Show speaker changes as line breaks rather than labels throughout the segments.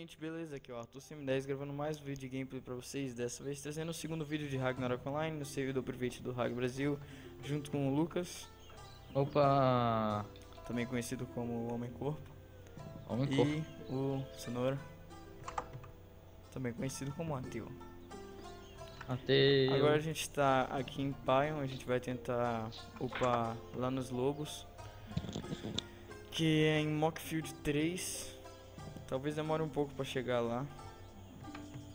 gente, beleza? Aqui é o Arthur CM10 gravando mais um vídeo de gameplay pra vocês Dessa vez trazendo o segundo vídeo de Ragnarok Online no servidor private do Rag Brasil Junto com o Lucas
Opa!
Também conhecido como Homem Corpo
Homem
E o Cenoura Também conhecido como Ateu
Até.
Agora a gente tá aqui em Pion, a gente vai tentar upar lá nos lobos Que é em Mockfield 3 Talvez demore um pouco pra chegar lá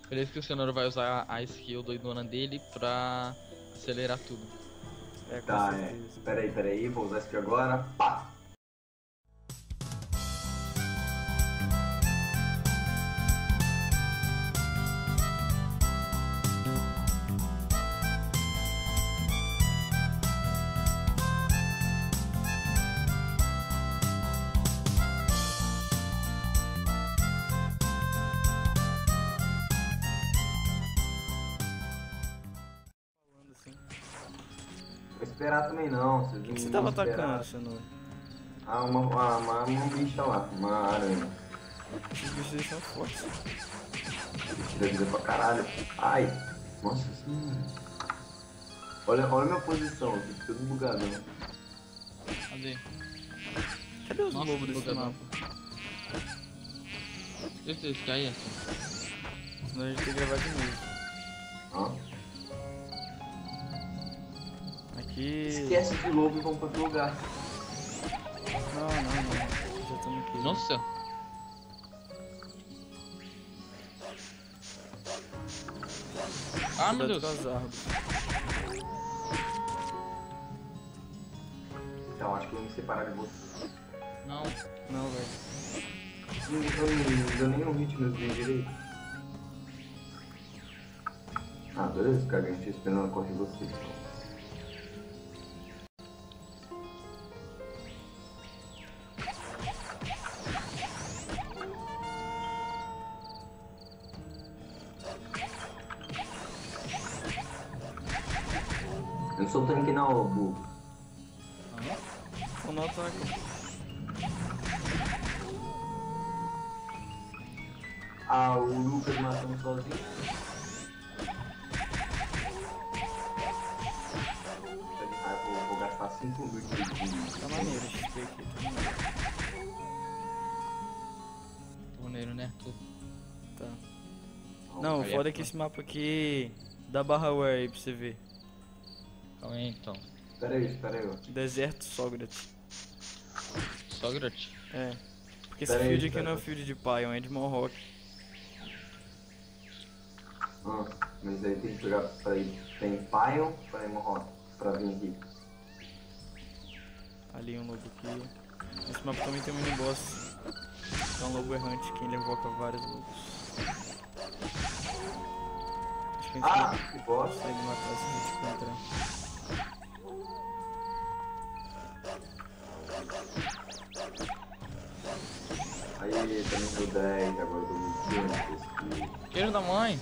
Por isso que o Cenoura vai usar a skill doidona dele pra acelerar tudo.
É, com
Tá, é.
certeza
Peraí, peraí, vou usar isso aqui agora. Pá! Vou esperar também não.
O que
não
você tava atacando, Cenoura?
Ah, uma, uma, uma, uma bicha lá, uma aranha.
Esses bichos são fortes.
Tira vida pra caralho. Ai! Nossa senhora. Olha, olha a minha posição aqui, tudo bugadão.
Cadê?
Cadê os
Nossa,
lobos desse mapa?
Esse, esse aí.
Senão a gente tem que gravar de novo.
Ó.
Aqui.
Esquece de lobo e vamos pra outro lugar.
Não, não, não. Já estamos aqui.
Nossa! Ah, meu Deus!
Então, acho que eu vou me separar de você.
Não.
Não, velho.
Não, não, deu nenhum hit nos dias direito. Ah, beleza, cara, a gente esperando a corte de você. Eu sou tanque não, burro.
Só não ataca.
Ah, o Lucas matando sozinho. Ah, vou, vou gastar 5 mil de
Tá maneiro XP aqui. Tá maneiro.
Né? Tudo.
Tá. Não, o
é
foda é que esse mapa aqui dá barra ware aí pra você ver.
Calma aí, então.
Espera aí, espera aí. ó.
Deserto Sócrates.
Só grátis.
É. Porque esse
Pera aí,
field aqui
pera
não é
aí.
field de Pion, é de Mohawk.
Ah, mas aí tem que pegar pra ir. Tem Pion pra ir Mohawk, pra vir aqui.
Ali um lobo aqui. Esse mapa também tem um mini boss. É um lobo errante que ele invoca vários lobos. Acho que a gente
Ah, que bosta.
consegue matar se
Deu 10, agora aqui.
Da mãe!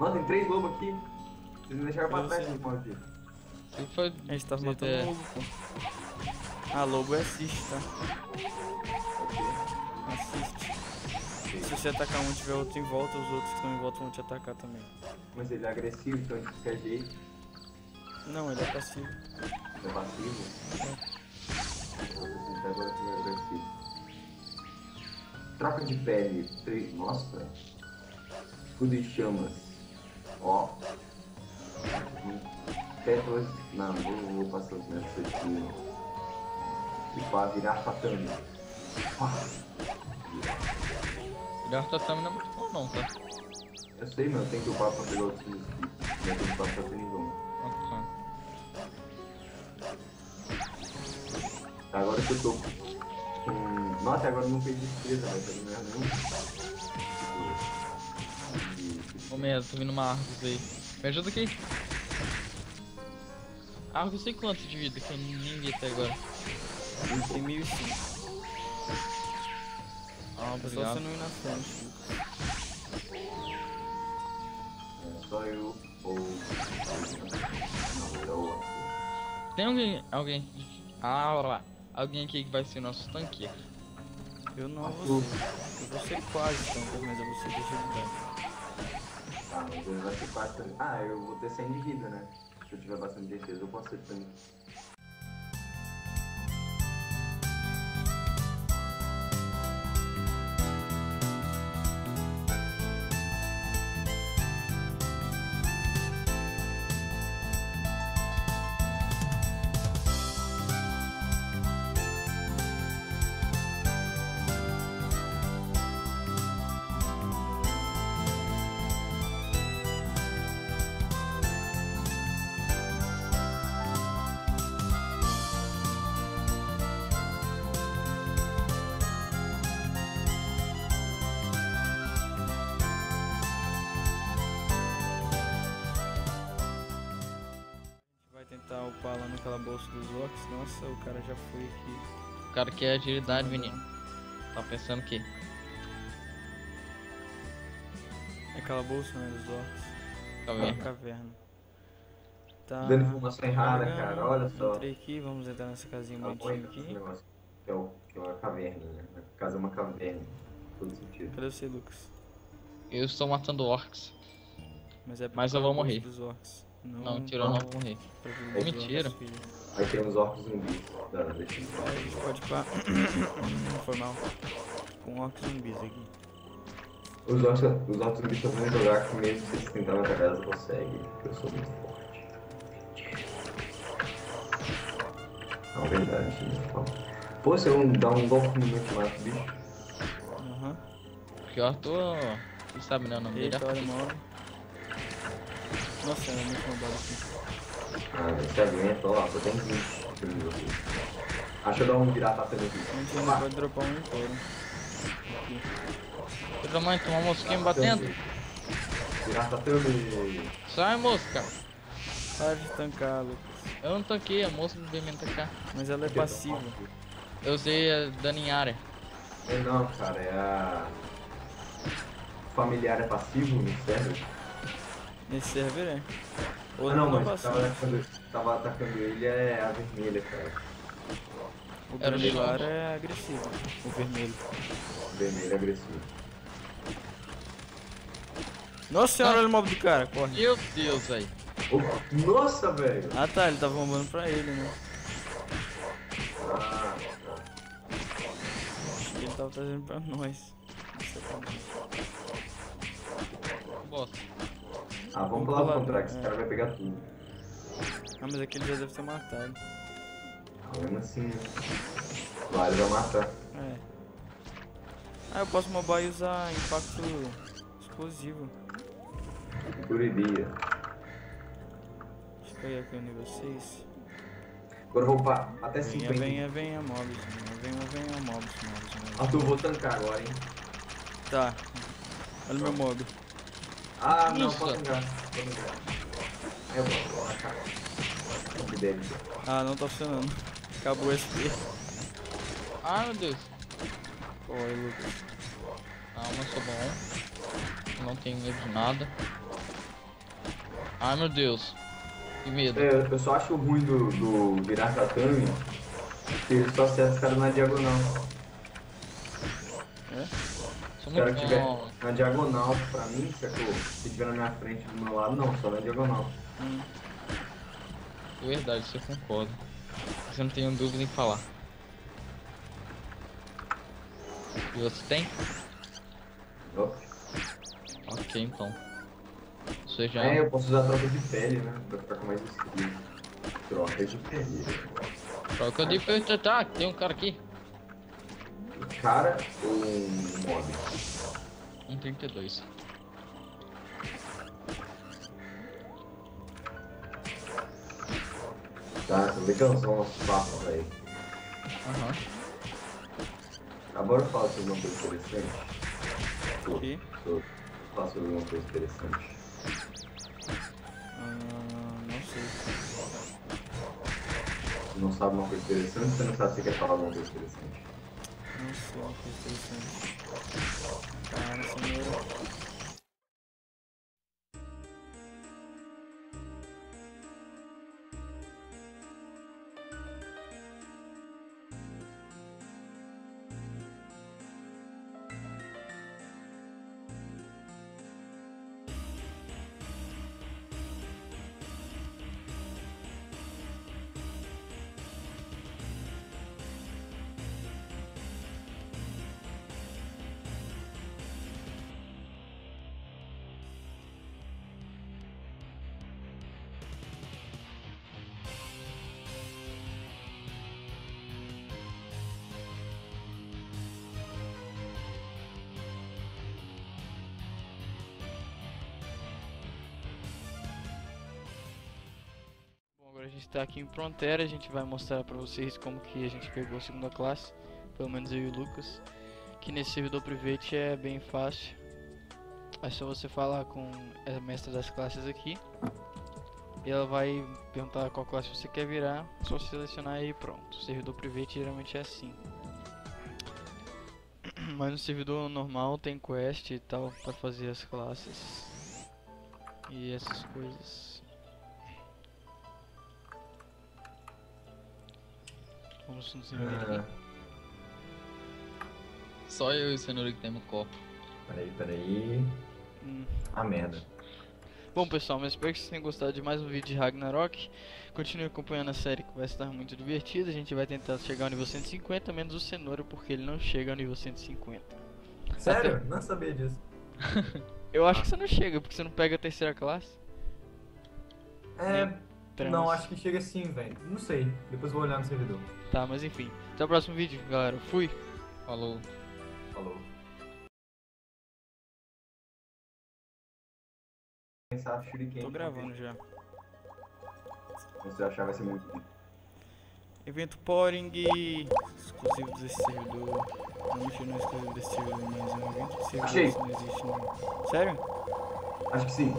Nossa, tem três lobos aqui. Vocês me deixaram pra trás não pode ir.
Você foi.
A gente tava
você
matando
é-
lobo, pô. Ah, lobo é assist, tá?
Aqui.
Assiste. Se você atacar um e tiver outro em volta, os outros que estão em volta vão te atacar também.
Mas ele é agressivo, então de qualquer jeito.
Não, ele é passivo.
É passivo. Até agora que ele é agressivo. Troca de pele. Três. Nossa. Escudo de chamas. Ó. Pétalas. Não, vou, vou passar nessa aqui. E pra virar tatame.
Melhor tatame não é muito bom, não, tá?
Eu sei, meu, tem que upar pra pegar outros skills. Tem que passar sem nenhum.
Ok.
Agora que eu tô. Nossa, agora não fez destreza, vai fazer merda nenhuma. Tipo.
Ô merda, tô vindo uma Argus aí. Me ajuda aqui. Argus tem quanto de vida que eu nem vi até agora?
Ele tem 1005.
Ah,
É só você
obrigado.
não ir na frente.
É só eu ou. Não, é.
Tem alguém. Alguém. Ah, lá. Alguém aqui que vai ser nosso tanque.
Eu não vou ser. Eu vou ser quase tanto, mas eu vou ser de agilidade.
Ah, mas ele vai ser quase. também. Ah, eu vou ter 100 de vida, né? Se eu tiver bastante defesa, eu posso ter também.
Lá no calabouço dos orcs. Nossa, o cara já foi aqui.
O cara quer agilidade, menino. Tá pensando que.
É calabouço, né? Dos orcs.
Caverna.
Caverna. Tá.
Dando informação errada, cara, olha só.
Entrei aqui, vamos entrar nessa casinha
Ela
bonitinha
esse
aqui.
negócio, que é, o, que é uma caverna, né? A casa é uma caverna. Todo sentido.
Cadê você, Lucas?
Eu estou matando orcs.
Mas é
Mas eu vou morrer.
Dos orcs. Não,
Não, tirou, não vou morrer.
dos
Mentira.
Aí tem uns orcos zumbis. Tá, deixa eu
Aí a gente pode pá. Foi mal. Com orcs zumbis aqui.
Os orcos, os orcos zumbis só vão jogar que mesmo se eles tentarem atacar, eles conseguem. Porque eu sou muito forte. Não, verdade. né? Pô, se eu dar um golpe no meu que mata o bicho.
Aham.
Porque o Arthur. Você sabe né o nome dele?
Eita, olha,
Arthur.
morre. Nossa, era muito roubado aqui.
Ah, esse aguenta, ó, eu tenho 20 de você. Acho que eu dar um virar tapando aqui.
A gente ainda pode dropar um inteiro. Aqui.
Filho mãe, tem uma mosquinha me batendo.
Virar tapando.
Sai, mosca.
Para de tancar, Lucas.
Eu não tanquei, a mosca não veio me atacar.
Mas ela é passiva.
Eu usei a dano em área.
É não, cara, é a. Familiar é passivo no server?
Nesse server é. Ou
Ah, não,
não,
mas tava atacando, tava atacando ele é a vermelha, cara.
O
Era o
é agressivo. O vermelho.
Vermelho é agressivo.
Nossa senhora, olha o mob do cara, corre.
Meu Deus, velho.
Nossa, velho!
Ah tá, ele tava bombando pra ele, né?
Ah,
Acho que ele tava trazendo pra nós. Sacanagem.
Bosta.
Ah vamos pro lado contrário, que esse cara vai pegar tudo.
Ah, mas aquele já deve ter matado.
Ah, mesmo assim, né? Vai, ele vai matar.
É. Ah, eu posso mobar e usar impacto explosivo.
Curiria.
Deixa eu pegar aqui o nível 6.
Agora eu vou pra até
Venha,
50.
venha, venha, mobs. Venha, venha, venha, mobs, mobs, mobs.
Arthur, vou tancar agora, hein?
Tá. Olha o meu mob.
Ah, não,
Isso.
pode. Aí eu vou, delícia.
Ah, não tá funcionando. Acabou o SP.
Ah, meu Deus.
Oi, Lucas.
Calma, sou bom. Não tenho medo de nada. Ai, meu Deus. Que medo.
É, eu só acho ruim do, do virar tatame que ele só acerta os caras na diagonal.
É?
Se
muito
tiver na diagonal pra mim, sacou? Se tiver na minha frente do meu lado, não, só na diagonal.
Hum.
Verdade, isso eu concordo. Você não tem dúvida em falar. E você tem?
Ó.
Ok, então. Você já.
É, eu posso usar troca de pele, né? Pra ficar com mais skill. Troca de pele.
Troca de peito, tá? Tem um cara aqui.
Cara ou um mob?
132.
Tá, tô vendo que são nossos papos, velho.
Aham.
Agora eu falo sobre uma coisa interessante.
Aqui.
Eu falo sobre uma coisa interessante.
Ah, não sei.
Não sabe uma coisa interessante, você não sabe se quer falar uma coisa interessante.
Não sei uma gente tá aqui em Frontera, a gente vai mostrar pra vocês como que a gente pegou a segunda classe, pelo menos eu e o Lucas. Que nesse servidor private é bem fácil. É só você falar com a mestra das classes aqui. E ela vai perguntar qual classe você quer virar, só selecionar e pronto. O servidor private geralmente é assim. Mas no servidor normal tem quest e tal pra fazer as classes. E essas coisas. Vamos nos reunir aqui.
Só eu e o cenoura que temos copo.
peraí, peraí.
Hum.
Ah, merda.
Bom pessoal, mas espero que vocês tenham gostado de mais um vídeo de Ragnarok. Continue acompanhando a série que vai estar muito divertida. A gente vai tentar chegar ao nível 150, menos o Cenoura, porque ele não chega ao nível 150.
Sério? Não sabia disso.
Eu acho que você não chega, porque você não pega a terceira classe.
É.
Trans.
Não, acho que chega sim, velho. Não sei. Depois vou olhar no servidor.
Tá, mas enfim. Até o próximo vídeo, galera. Fui!
Falou.
Falou.
Pensar shuriken.
Tô gravando já.
Você achar vai ser muito difícil.
Evento Poring, exclusivo desse servidor. Não mexi no exclusivo desse servidor, mas é um evento de servidor,
Achei.
não existe não. Sério?
Acho que sim.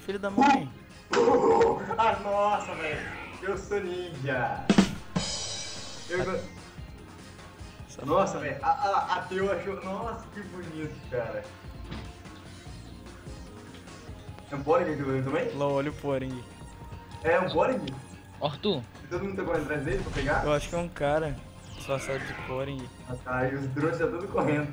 Filho da mãe.
Ah, nossa, velho. Eu sou ninja. Eu go- Nossa, velho. A, a, a Teu achou. Nossa, que bonito, cara. É um Boring aqui também?
LOL, olha o Poring.
É um Boring?
Ó, Arthur,
Todo mundo tá correndo atrás dele pra pegar?
Eu acho que é um cara disfarçado de Poring.
Ah, tá, e os drones já tudo correndo.